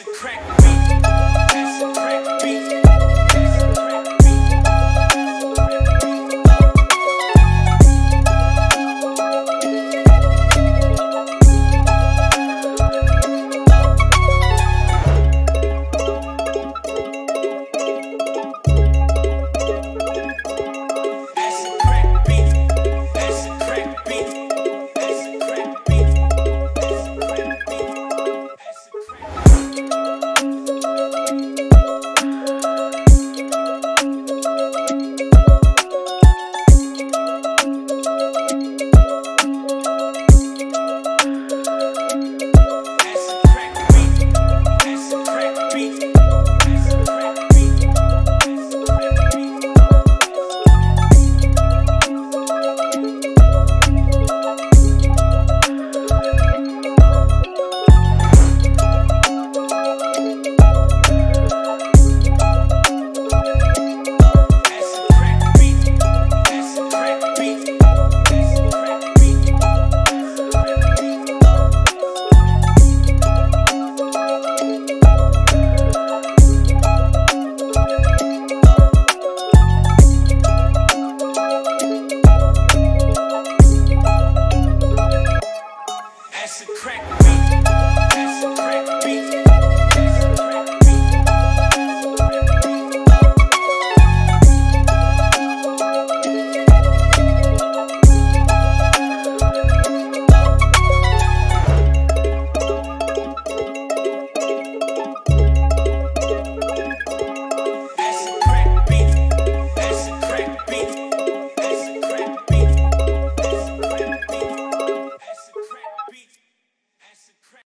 A crack beat. That's a crack beat.